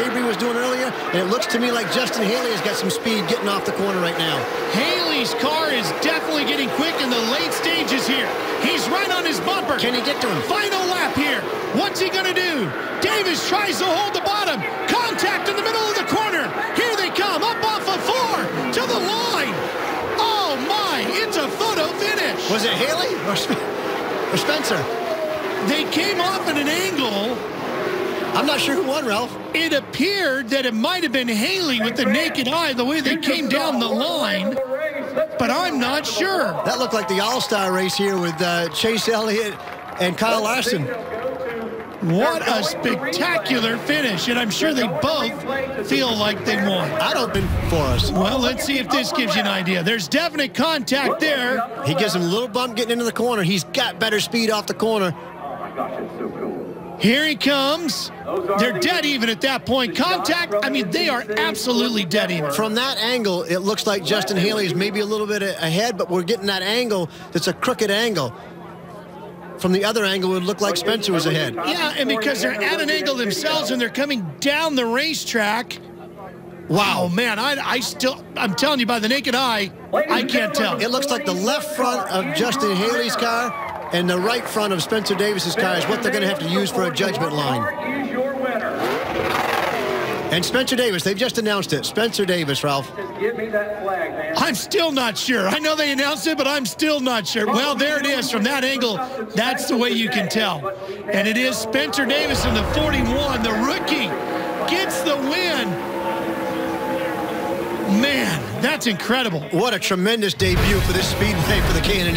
Cabrey was doing earlier, and it looks to me like Justin Haley has got some speed getting off the corner right now. Haley's car is definitely getting quick in the late stages here. He's right on his bumper. Can he get to him? Final lap here. What's he going to do? Davis tries to hold the bottom. Contact in the middle of the corner. Here they come, up off of four, to the line. Oh, my, it's a photo finish. Was it Haley or, Sp- or Spencer? They came off at an angle. I'm not sure who won, Ralph. It appeared that it might have been Haley with the naked eye, the way they came down the line, but I'm not sure. That looked like the All-Star race here with uh, Chase Elliott and Kyle Larson. What a spectacular finish, and I'm sure they both feel like they won. I'd open for us. Well, let's see if this gives you an idea. There's definite contact there. He gives him a little bump getting into the corner. He's got better speed off the corner. Here he comes. They're dead even at that point. Contact, I mean, they are absolutely dead even. From that angle, it looks like Justin Haley is maybe a little bit ahead, but we're getting that angle that's a crooked angle. From the other angle, it would look like Spencer was ahead. Yeah, and because they're at an angle themselves and they're coming down the racetrack. Wow, man, I, I still, I'm telling you by the naked eye, I can't tell. It looks like the left front of Justin Haley's car and the right front of Spencer Davis's car is what they're going to have to use for a judgment line. And Spencer Davis, they've just announced it. Spencer Davis, Ralph. Give me that flag, man. I'm still not sure. I know they announced it, but I'm still not sure. Well, there it is. From that angle, that's the way you can tell. And it is Spencer Davis in the 41, the rookie, gets the win. Man, that's incredible. What a tremendous debut for this speedway for the K&N